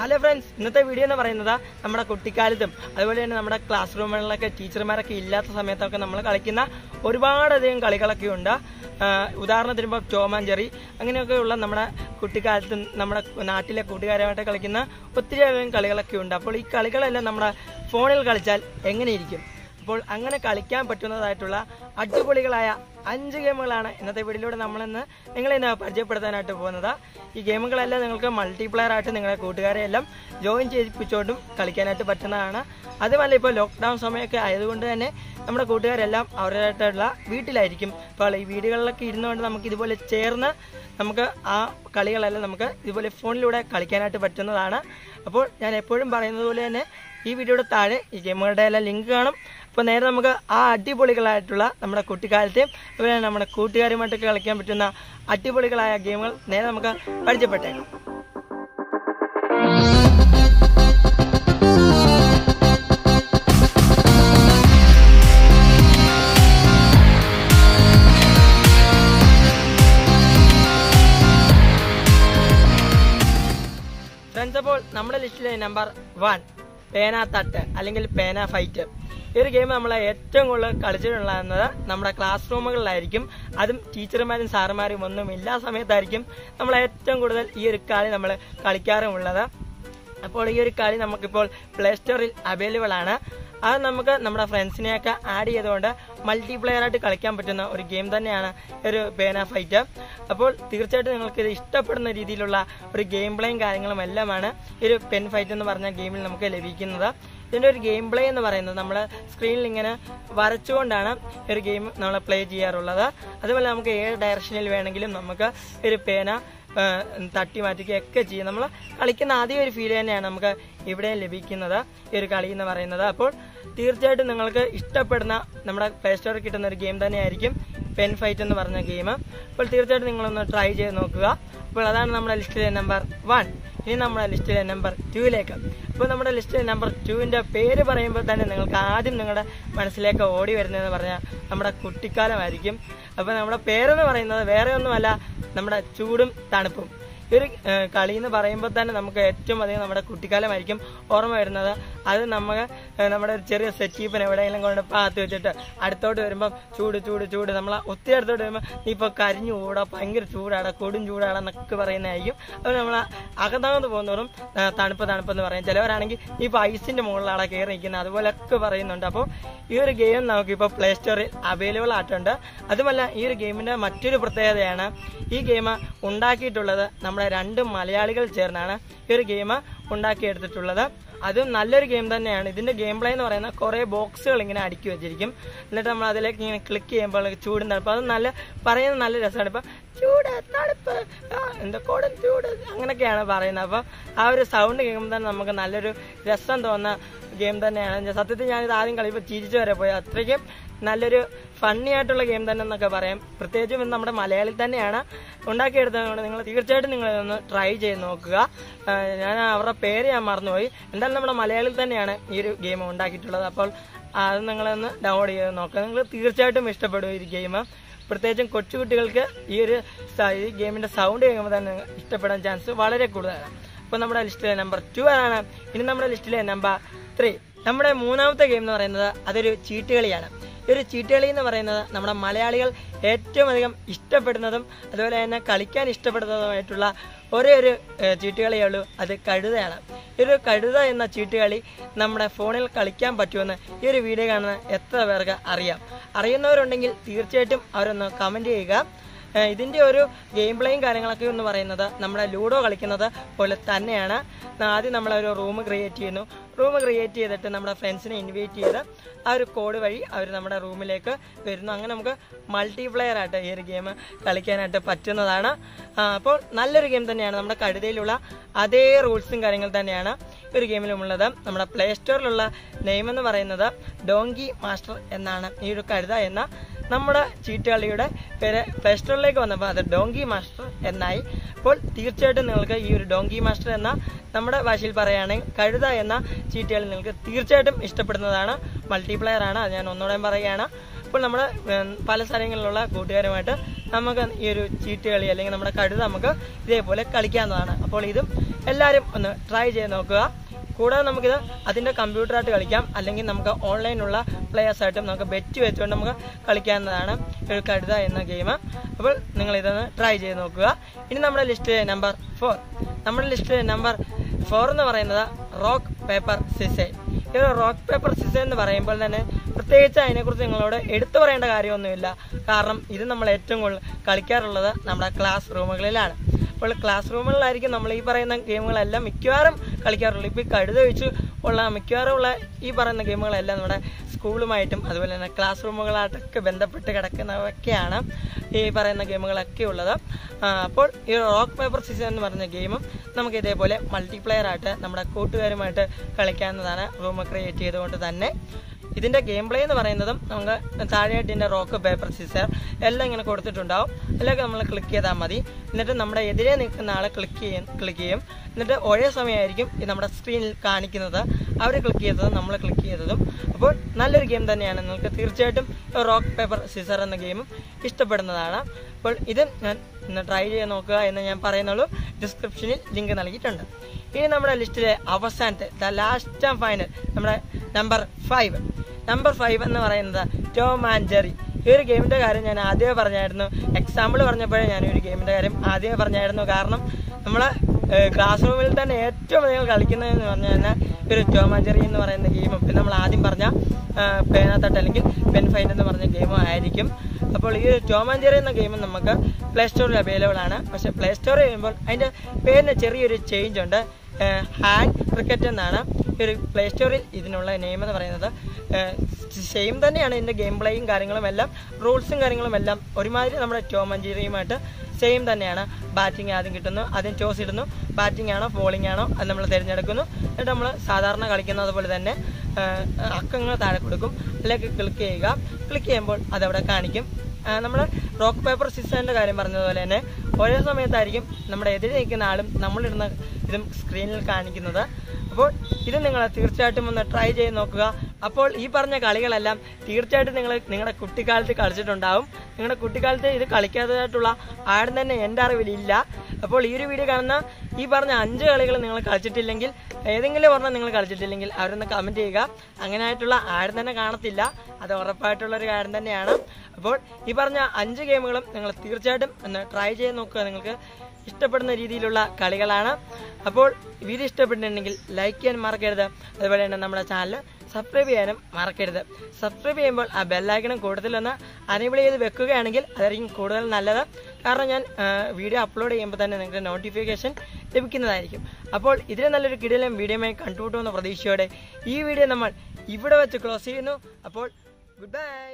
Hello friends ഇന്നത്തെ video എന്ന് പറയുന്നത് നമ്മുടെ കുട്ടിക്കാലത്തും അതുപോലെ തന്നെ നമ്മുടെ ക്ലാസ് റൂമുകളിലൊക്കെ ടീച്ചർമാരൊക്കെ ഇല്ലാത്ത സമയത്തൊക്കെ നമ്മൾ കളിക്കുന്ന ഒരുപാടധികം കളികളൊക്കെ ഉണ്ട്. ഉദാഹരണത്തിന് ഇപ്പോൾ ചോമാഞ്ചെറി അങ്ങനെയൊക്കെയുള്ള നമ്മുടെ കുട്ടിക്കാലത്ത് നമ്മുടെ നാട്ടിലെ കൂട്ടുകാരുമായിട്ട് കളിക്കുന്ന ഒത്തിരി അധികം കളികളൊക്കെ ഉണ്ട്. അപ്പോൾ ഈ കളികളെല്ലാം നമ്മുടെ ഫോണിൽ കളിച്ചാൽ എങ്ങനെയിരിക്കും അപ്പോൾ അങ്ങനെ കളിക്കാൻ പറ്റുന്നതായിട്ടുള്ള അടിപൊളികളായ അഞ്ച് ഗെയിമുകളാണ് ഇന്നത്തെ വീഡിയോയിലൂടെ നമ്മളിന്ന് നിങ്ങളെ പരിചയപ്പെടുത്താനായിട്ട് പോകുന്നത്. ഈ ഗെയിമുകളെല്ലാം നിങ്ങൾക്ക് മൾട്ടിപ്ലെയർ ആയിട്ട് നിങ്ങളുടെ കൂട്ടുകാരെ എല്ലാം ജോയിൻ ചെയ്യിപ്പിച്ചുകൊണ്ടും കളിക്കാനായിട്ട് പറ്റുന്നതാണ്. അതുമല്ല ഇപ്പോൾ ലോക്ക്ഡൗൺ സമയമൊക്കെ ആയതുകൊണ്ട് തന്നെ നമ്മുടെ കൂട്ടുകാരെല്ലാം അവരുടേതായിട്ടുള്ള വീട്ടിലായിരിക്കും. അപ്പോൾ ഈ വീടുകളിലൊക്കെ ഇരുന്നുകൊണ്ട് നമുക്ക് ഇതുപോലെ ചേർന്ന് നമുക്ക് ആ കളികളെല്ലാം നമുക്ക് ഇതുപോലെ ഫോണിലൂടെ കളിക്കാനായിട്ട് പറ്റുന്നതാണ്. അപ്പോൾ ഞാൻ എപ്പോഴും പറയുന്നത് പോലെ തന്നെ ഈ വീഡിയോയുടെ താഴെ ഈ ഗെയിമുകളുടെ എല്ലാം ലിങ്ക് കാണും. അപ്പോൾ നേരെ നമുക്ക് ആ അടിപൊളികളായിട്ടുള്ള നമ്മുടെ കുട്ടിക്കാലത്തെയും അതുപോലെ നമ്മുടെ കൂട്ടുകാരുമായിട്ടൊക്കെ കളിക്കാൻ പറ്റുന്ന അടിപൊളികളായ ഗെയിമുകൾ നേരെ നമുക്ക് പരിചയപ്പെട്ടേക്കാം. ലിസ്റ്റിലെ നമ്പർ വൺ പേന തട്ട് അല്ലെങ്കിൽ പേന ഫൈറ്റ് ഈ ഒരു ഗെയിം നമ്മൾ ഏറ്റവും കൂടുതൽ കളിച്ചിട്ടുള്ളത് നമ്മുടെ ക്ലാസ് റൂമുകളിലായിരിക്കും അതും ടീച്ചർമാരും സാറുമാരും ഒന്നും ഇല്ലാ സമയത്തായിരിക്കും നമ്മൾ ഏറ്റവും കൂടുതൽ ഈ ഒരു കളി നമ്മൾ കളിക്കാറുമുള്ളത്. അപ്പോൾ ഈ ഒരു കളി നമുക്കിപ്പോൾ പ്ലേ സ്റ്റോറിൽ അവൈലബിൾ ആണ്. അത് നമുക്ക് നമ്മുടെ ഫ്രണ്ട്സിനെയൊക്കെ ആഡ് ചെയ്തുകൊണ്ട് മൾട്ടിപ്ലെയർ ആയിട്ട് കളിക്കാൻ പറ്റുന്ന ഒരു ഗെയിം തന്നെയാണ് ഒരു പേന ഫൈറ്റ് അപ്പോൾ തീർച്ചയായിട്ടും നിങ്ങൾക്ക് ഇത് ഇഷ്ടപ്പെടുന്ന രീതിയിലുള്ള ഒരു ഗെയിം പ്ലേയും കാര്യങ്ങളും എല്ലാമാണ് ഈ ഒരു പെൻ ഫൈറ്റ് എന്ന് പറഞ്ഞ ഗെയിമിൽ നമുക്ക് ലഭിക്കുന്നത്. ഇതിന്റെ ഒരു ഗെയിം പ്ലേ എന്ന് പറയുന്നത് നമ്മൾ സ്ക്രീനിൽ ഇങ്ങനെ വരച്ചുകൊണ്ടാണ് ഒരു ഗെയിം നമ്മൾ പ്ലേ ചെയ്യാറുള്ളത്. അതുപോലെ നമുക്ക് ഏത് ഡയറക്ഷനിൽ വേണമെങ്കിലും നമുക്ക് ഒരു പേന തട്ടി മാറ്റിക്കുകയൊക്കെ ചെയ്യും. നമ്മൾ കളിക്കുന്ന ആദ്യ ഒരു ഫീൽ തന്നെയാണ് നമുക്ക് ഇവിടെ ലഭിക്കുന്നത് ഈ ഒരു കളി എന്ന് പറയുന്നത്. അപ്പോൾ തീർച്ചയായിട്ടും നിങ്ങൾക്ക് ഇഷ്ടപ്പെടുന്ന നമ്മുടെ പ്ലേ സ്റ്റോറിൽ കിട്ടുന്ന ഒരു ഗെയിം തന്നെയായിരിക്കും പെൻ ഫൈറ്റ് എന്ന് പറഞ്ഞ ഗെയിം അപ്പോൾ തീർച്ചയായിട്ടും നിങ്ങളൊന്ന് ട്രൈ ചെയ്ത് നോക്കുക. അപ്പോൾ അതാണ് നമ്മുടെ ലിസ്റ്റിലെ നമ്പർ വൺ ഇനി നമ്മുടെ ലിസ്റ്റിലെ നമ്പർ ടുവിലേക്ക് അപ്പോൾ നമ്മുടെ ലിസ്റ്റിലെ നമ്പർ ടുവിന്റെ പേര് പറയുമ്പോൾ തന്നെ നിങ്ങൾക്ക് ആദ്യം നിങ്ങളുടെ മനസ്സിലേക്ക് ഓടി വരുന്നതെന്ന് പറഞ്ഞാൽ നമ്മുടെ കുട്ടിക്കാലമായിരിക്കും. അപ്പോൾ നമ്മുടെ പേരെന്ന് പറയുന്നത് വേറെ ഒന്നുമല്ല നമ്മുടെ ചൂടും തണുപ്പും. ഒരു കളി എന്ന് പറയുമ്പോൾ തന്നെ നമുക്ക് ഏറ്റവും അധികം നമ്മുടെ കുട്ടിക്കാലമായിരിക്കും ഓർമ്മ വരുന്നത്. അത് നമ്മൾ നമ്മുടെ ഒരു ചെറിയ സെറ്റീപ്പിന് എവിടെയെങ്കിലും കൊണ്ട് പാത്ത് വെച്ചിട്ട് അടുത്തോട്ട് വരുമ്പോൾ ചൂട് ചൂട് ചൂട്. നമ്മൾ ഒത്തിരി അടുത്തോട്ട് വരുമ്പോൾ നീ ഇപ്പോൾ കരിഞ്ഞു കൂടാ ഭയങ്കര ചൂടാടാ കൊടും ചൂടാടാന്നൊക്കെ പറയുന്നതായിരിക്കും. അപ്പോൾ നമ്മൾ അകത്താകത്ത് പോകുന്നവരും തണുപ്പ് തണുപ്പെന്ന് പറയും. ചിലവരാണെങ്കിൽ നീ ഇപ്പോൾ ഐസിന്റെ മുകളിലാണ് കയറി നിൽക്കുന്നത്. അതുപോലെയൊക്കെ പറയുന്നുണ്ട്. അപ്പോൾ ഈ ഒരു ഗെയിം നമുക്കിപ്പോൾ പ്ലേ സ്റ്റോറിൽ അവൈലബിൾ ആയിട്ടുണ്ട്. അതുമല്ല ഈ ഒരു ഗെയിമിന്റെ മറ്റൊരു പ്രത്യേകതയാണ് ഈ ഗെയിം ഉണ്ടാക്കിയിട്ടുള്ളത് നമ്മുടെ രണ്ട് മലയാളികൾ ചേർന്നാണ് ഈ ഒരു ഗെയിം ഉണ്ടാക്കിയെടുത്തിട്ടുള്ളത്. അതും നല്ലൊരു ഗെയിം തന്നെയാണ്. ഇതിന്റെ ഗെയിം പ്ലേ എന്ന് പറയുന്ന കുറേ ബോക്സുകൾ ഇങ്ങനെ അടുക്കി വെച്ചിരിക്കും. എന്നിട്ട് നമ്മൾ അതിലേക്ക് ഇങ്ങനെ ക്ലിക്ക് ചെയ്യുമ്പോൾ ചൂടും തണുപ്പ് അത് നല്ല പറയുന്നത് നല്ല രസമാണ്. ഇപ്പൊ ചൂട് തണുപ്പ്. എന്താ കൊടും ചൂട് അങ്ങനെയൊക്കെയാണ് പറയുന്നത്. അപ്പോൾ ആ ഒരു സൗണ്ട് കേൾക്കുമ്പോൾ തന്നെ നമുക്ക് നല്ലൊരു രസം തോന്നുന്ന ഗെയിം തന്നെയാണ്. സത്യത്തിൽ ഞാനിത് ആദ്യം കളിപ്പോൾ ചിരിച്ചു വരെ പോയി. അത്രയ്ക്കും നല്ലൊരു ഫണ്ണി ആയിട്ടുള്ള ഗെയിം തന്നെ എന്നൊക്കെ പറയാം. പ്രത്യേകിച്ചും ഇത് നമ്മുടെ മലയാളി തന്നെയാണ് ഉണ്ടാക്കിയെടുത്തതുകൊണ്ട് നിങ്ങൾ തീർച്ചയായിട്ടും നിങ്ങൾ ഒന്ന് ട്രൈ ചെയ്ത് നോക്കുക. ഞാൻ അവരുടെ പേര് ഞാൻ മറന്നുപോയി. എന്തായാലും നമ്മുടെ മലയാളിൽ തന്നെയാണ് ഈ ഒരു ഗെയിം ഉണ്ടാക്കിയിട്ടുള്ളത്. അപ്പോൾ അത് നിങ്ങളൊന്ന് ഡൗൺലോഡ് ചെയ്ത് നോക്കുക. നിങ്ങൾ തീർച്ചയായിട്ടും ഇഷ്ടപ്പെടും ഈ ഗെയിം പ്രത്യേകിച്ചും കൊച്ചുകുട്ടികൾക്ക് ഈ ഒരു ഈ ഗെയിമിന്റെ സൗണ്ട് കേൾക്കുമ്പോൾ തന്നെ ഇഷ്ടപ്പെടാൻ ചാൻസ് വളരെ കൂടുതലാണ്. അപ്പോൾ നമ്മുടെ ലിസ്റ്റിലെ നമ്പർ ടു ആണ്. ഇനി നമ്മുടെ ലിസ്റ്റിലെ നമ്പർ ത്രീ നമ്മുടെ മൂന്നാമത്തെ ഗെയിം എന്ന് പറയുന്നത് അതൊരു ചീട്ടുകളിയാണ്. ഈ ഒരു ചീട്ടുകളി എന്ന് പറയുന്നത് നമ്മുടെ മലയാളികൾ ഏറ്റവും അധികം ഇഷ്ടപ്പെടുന്നതും അതുപോലെ തന്നെ കളിക്കാൻ ഇഷ്ടപ്പെടുന്നതുമായിട്ടുള്ള ഒരേ ഒരു ചീട്ടുകളിയേ ഉള്ളൂ. അത് കഴുതയാണ്. ഈ ഒരു കഴുത എന്ന ചീട്ടുകളി നമ്മുടെ ഫോണിൽ കളിക്കാൻ പറ്റുമെന്ന് ഈ ഒരു വീഡിയോ കാണുന്ന എത്ര പേർക്ക് അറിയാം. അറിയുന്നവരുണ്ടെങ്കിൽ തീർച്ചയായിട്ടും അവരൊന്ന് കമന്റ് ചെയ്യുക. ഇതിന്റെ ഒരു ഗെയിം പ്ലേയും കാര്യങ്ങളൊക്കെ എന്ന് പറയുന്നത് നമ്മുടെ ലൂഡോ കളിക്കുന്നത് പോലെ തന്നെയാണ്. ആദ്യം നമ്മളൊരു റൂം ക്രിയേറ്റ് ചെയ്യുന്നു. റൂം ക്രിയേറ്റ് ചെയ്തിട്ട് നമ്മുടെ ഫ്രണ്ട്സിനെ ഇൻവൈറ്റ് ചെയ്ത് ആ ഒരു കോഡ് വഴി അവർ നമ്മുടെ റൂമിലേക്ക് വരുന്നു. അങ്ങനെ നമുക്ക് മൾട്ടിപ്ലെയർ ആയിട്ട് ഈ ഒരു ഗെയിം കളിക്കാനായിട്ട് പറ്റുന്നതാണ്. അപ്പോൾ നല്ലൊരു ഗെയിം തന്നെയാണ്. നമ്മുടെ കഴുതയിലുള്ള അതേ റൂൾസും കാര്യങ്ങൾ തന്നെയാണ്. ഒരു ഗെയിമിലുമുള്ളത്. നമ്മുടെ പ്ലേ സ്റ്റോറിലുള്ള നെയിം എന്ന് പറയുന്നത് ഡോങ്കി മാസ്റ്റർ എന്നാണ് ഈ ഒരു കഴുത എന്ന നമ്മുടെ ചീട്ടുകളിയുടെ പേര് പ്ലേ സ്റ്റോറിലേക്ക് വന്നപ്പോൾ അത് ഡോങ്കി മാസ്റ്റർ എന്നായി. അപ്പോൾ തീർച്ചയായിട്ടും നിങ്ങൾക്ക് ഈ ഒരു ഡോങ്കി മാസ്റ്റർ എന്ന നമ്മുടെ ഭാഷയിൽ പറയുകയാണെങ്കിൽ കഴുത എന്ന ചീട്ടുകളി നിങ്ങൾക്ക് തീർച്ചയായിട്ടും ഇഷ്ടപ്പെടുന്നതാണ്. മൾട്ടിപ്ലെയർ ആണ് അത് ഞാൻ ഒന്നുകൂടെ പറയുകയാണ്. അപ്പോൾ നമ്മുടെ പല സ്ഥലങ്ങളിലുള്ള കൂട്ടുകാരുമായിട്ട് നമുക്ക് ഈ ഒരു ചീട്ടുകളി അല്ലെങ്കിൽ നമ്മുടെ കഴുത നമുക്ക് ഇതേപോലെ കളിക്കാവുന്നതാണ്. അപ്പോൾ ഇതും എല്ലാവരും ഒന്ന് ട്രൈ ചെയ്ത് നോക്കുക. കൂടാതെ നമുക്കിത് അതിന്റെ കമ്പ്യൂട്ടറായിട്ട് കളിക്കാം. അല്ലെങ്കിൽ നമുക്ക് ഓൺലൈനുള്ള പ്ലേയേഴ്സായിട്ടും നമുക്ക് ബെറ്റ് വെച്ചുകൊണ്ട് നമുക്ക് കളിക്കാവുന്നതാണ് എഴുക്കടുത എന്ന ഗെയിം അപ്പോൾ നിങ്ങൾ ഇതൊന്ന് ട്രൈ ചെയ്ത് നോക്കുക. ഇനി നമ്മുടെ ലിസ്റ്റിലെ നമ്പർ ഫോർ നമ്മുടെ ലിസ്റ്റിലെ നമ്പർ ഫോർ എന്ന് പറയുന്നത് റോക്ക് പേപ്പർ സിസേ ഇത് റോക്ക് പേപ്പർ സിസേ എന്ന് പറയുമ്പോൾ തന്നെ പ്രത്യേകിച്ച് അതിനെക്കുറിച്ച് നിങ്ങളോട് എടുത്തു പറയേണ്ട കാര്യമൊന്നുമില്ല. കാരണം ഇത് നമ്മൾ ഏറ്റവും കൂടുതൽ കളിക്കാറുള്ളത് നമ്മുടെ ക്ലാസ് റൂമുകളിലാണ് അപ്പോൾ ക്ലാസ് റൂമുകളിലായിരിക്കും നമ്മൾ ഈ പറയുന്ന ഗെയിമുകളെല്ലാം മിക്കവാറും കളിക്കാറുള്ളൂ. ഇപ്പോൾ ഈ കഴുത വെച്ച് ഉള്ള മിക്കവാറും ഉള്ള ഈ പറയുന്ന ഗെയിമുകളെല്ലാം നമ്മുടെ സ്കൂളുമായിട്ടും അതുപോലെ തന്നെ ക്ലാസ് റൂമുകളായിട്ടൊക്കെ ബന്ധപ്പെട്ട് കിടക്കുന്നവയൊക്കെയാണ് ഈ പറയുന്ന ഗെയിമുകളൊക്കെ ഉള്ളത്. അപ്പോൾ ഈ റോക്ക് പേപ്പർ സീസൺ എന്ന് പറഞ്ഞ ഗെയിമും നമുക്ക് ഇതേപോലെ മൾട്ടിപ്ലെയർ ആയിട്ട് നമ്മുടെ കൂട്ടുകാരുമായിട്ട് കളിക്കാവുന്നതാണ്. റൂം ക്രിയേറ്റ് ചെയ്തുകൊണ്ട് തന്നെ ഇതിന്റെ ഗെയിം പ്ലേ എന്ന് പറയുന്നതും നമുക്ക് താഴെയായിട്ട് ഇതിന്റെ റോക്ക് പേപ്പർ സിസർ എല്ലാം ഇങ്ങനെ കൊടുത്തിട്ടുണ്ടാവും. എല്ലാം നമ്മൾ ക്ലിക്ക് ചെയ്താൽ മതി. എന്നിട്ട് നമ്മുടെ എതിരെ നിൽക്കുന്ന ആളെ ക്ലിക്ക് ചെയ്യും ക്ലിക്ക് ചെയ്യും. എന്നിട്ട് ഒരേ സമയമായിരിക്കും ഇത് നമ്മുടെ സ്ക്രീനിൽ കാണിക്കുന്നത്. അവർ ക്ലിക്ക് ചെയ്തതും നമ്മൾ ക്ലിക്ക് ചെയ്തതും. അപ്പോൾ നല്ലൊരു ഗെയിം തന്നെയാണ്. നിങ്ങൾക്ക് തീർച്ചയായിട്ടും റോക്ക് പേപ്പർ സിസർ എന്ന ഗെയിമും ഇഷ്ടപ്പെടുന്നതാണ്. അപ്പോൾ ഇത് ഞാൻ ട്രൈ ചെയ്ത് നോക്കുക എന്ന് ഞാൻ പറയുന്നുള്ളൂ. ഡിസ്ക്രിപ്ഷനിൽ ലിങ്ക് നൽകിയിട്ടുണ്ട്. ഇനി നമ്മുടെ ലിസ്റ്റിലെ അവസാനത്തെ ദ ലാസ്റ്റ് ആൻഡ് ഫൈനൽ നമ്മുടെ നമ്പർ ഫൈവ് നമ്പർ ഫൈവ് എന്ന് പറയുന്നത് ടോം ആൻഡ് ജെറി ഈ ഒരു ഗെയിമിന്റെ കാര്യം ഞാൻ ആദ്യമേ പറഞ്ഞായിരുന്നു. എക്സാമ്പിൾ പറഞ്ഞപ്പോഴേ ഞാൻ ഒരു ഗെയിമിന്റെ കാര്യം ആദ്യമേ പറഞ്ഞായിരുന്നു. കാരണം നമ്മൾ ക്ലാസ് റൂമിൽ തന്നെ ഏറ്റവും അധികം കളിക്കുന്നതെന്ന് പറഞ്ഞു കഴിഞ്ഞാൽ ഒരു ടോം ആൻഡ് ജെറി എന്ന് പറയുന്ന ഗെയിമും പിന്നെ നമ്മൾ ആദ്യം പറഞ്ഞ പേനാത്തട്ട് അല്ലെങ്കിൽ പെൻ ഫൈൻഡ് എന്ന് പറഞ്ഞ ഗെയിമും ആയിരിക്കും. അപ്പോൾ ഈ ഒരു ടോം ആൻഡ് ജെറി എന്ന ഗെയിം നമുക്ക് പ്ലേ സ്റ്റോറിൽ അവൈലബിൾ ആണ്. പക്ഷേ പ്ലേ സ്റ്റോറിൽ ചെയ്യുമ്പോൾ അതിന്റെ പേരിന് ചെറിയൊരു ചേഞ്ച് ഉണ്ട്. ഹാൻഡ് ക്രിക്കറ്റ് എന്നാണ് ഒരു പ്ലേ സ്റ്റോറിൽ ഇതിനുള്ള നെയിം എന്ന് പറയുന്നത്. സെയിം തന്നെയാണ് ഇതിന്റെ ഗെയിം പ്ലേയും കാര്യങ്ങളും എല്ലാം റൂൾസും കാര്യങ്ങളും എല്ലാം ഒരുമാതിരി നമ്മുടെ ടോം ആൻഡ് സെയിം തന്നെയാണ്. ബാറ്റിംഗ് ആദ്യം കിട്ടുന്നു ആദ്യം ടോസ് ഇടുന്നു. ബാറ്റിംഗ് ആണോ ബോളിംഗ് ആണോ അത് നമ്മൾ തിരഞ്ഞെടുക്കുന്നു. എന്നിട്ട് നമ്മൾ സാധാരണ കളിക്കുന്നത് പോലെ തന്നെ അക്കങ്ങൾ താഴെ കൊടുക്കും. അല്ലെങ്കിൽ ക്ലിക്ക് ചെയ്യുക. ക്ലിക്ക് ചെയ്യുമ്പോൾ അതവിടെ കാണിക്കും. നമ്മൾ റോക്ക് പേപ്പർ സിസ്റ്ററിന്റെ കാര്യം പറഞ്ഞതുപോലെ തന്നെ ഒരേ സമയത്തായിരിക്കും നമ്മുടെ എതിരെ നിൽക്കുന്ന ആളും നമ്മളിടുന്ന ഇതും സ്ക്രീനിൽ കാണിക്കുന്നത്. അപ്പോൾ ഇത് നിങ്ങൾ തീർച്ചയായിട്ടും ഒന്ന് ട്രൈ ചെയ്ത് നോക്കുക. അപ്പോൾ ഈ പറഞ്ഞ കളികളെല്ലാം തീർച്ചയായിട്ടും നിങ്ങൾ നിങ്ങളുടെ കുട്ടിക്കാലത്ത് കളിച്ചിട്ടുണ്ടാവും. നിങ്ങളുടെ കുട്ടിക്കാലത്ത് ഇത് കളിക്കാത്തതായിട്ടുള്ള ആരും തന്നെ എന്റെ അറിവിലില്ല. അപ്പോൾ ഈ ഒരു വീഡിയോ കാണുന്ന ഈ പറഞ്ഞ അഞ്ച് കളികൾ നിങ്ങൾ കളിച്ചിട്ടില്ലെങ്കിൽ ഏതെങ്കിലും ഒരെണ്ണം നിങ്ങൾ കളിച്ചിട്ടില്ലെങ്കിൽ അവരൊന്ന് കമന്റ് ചെയ്യുക. അങ്ങനെയായിട്ടുള്ള ആരും തന്നെ കാണത്തില്ല. അത് ഉറപ്പായിട്ടുള്ള ഒരു കാര്യം തന്നെയാണ്. അപ്പോൾ ഈ പറഞ്ഞ അഞ്ച് ഗെയിമുകളും നിങ്ങൾ തീർച്ചയായിട്ടും ഒന്ന് ട്രൈ ചെയ്ത് നോക്കുക. നിങ്ങൾക്ക് ഇഷ്ടപ്പെടുന്ന രീതിയിലുള്ള കളികളാണ്. അപ്പോൾ വീഡിയോ ഇഷ്ടപ്പെട്ടിട്ടുണ്ടെങ്കിൽ ലൈക്ക് ചെയ്യാൻ മറക്കരുത്. അതുപോലെ തന്നെ നമ്മുടെ ചാനൽ സബ്സ്ക്രൈബ് ചെയ്യാനും മറക്കരുത്. സബ്സ്ക്രൈബ് ചെയ്യുമ്പോൾ ആ ബെല്ലൈക്കണും കൂടുതലൊന്ന് അനേബിൾ ചെയ്ത് വെക്കുകയാണെങ്കിൽ അതായിരിക്കും കൂടുതൽ നല്ലത്. കാരണം ഞാൻ വീഡിയോ അപ്ലോഡ് ചെയ്യുമ്പോൾ തന്നെ നിങ്ങൾക്ക് നോട്ടിഫിക്കേഷൻ ലഭിക്കുന്നതായിരിക്കും. അപ്പോൾ ഇതിന് നല്ലൊരു കിടിലം വീഡിയോമായി കണ്ടുമുട്ടുമെന്ന പ്രതീക്ഷയോടെ ഈ വീഡിയോ നമ്മൾ ഇവിടെ വെച്ച് ക്ലോസ് ചെയ്യുന്നു. അപ്പോൾ ഗുഡ് ബൈ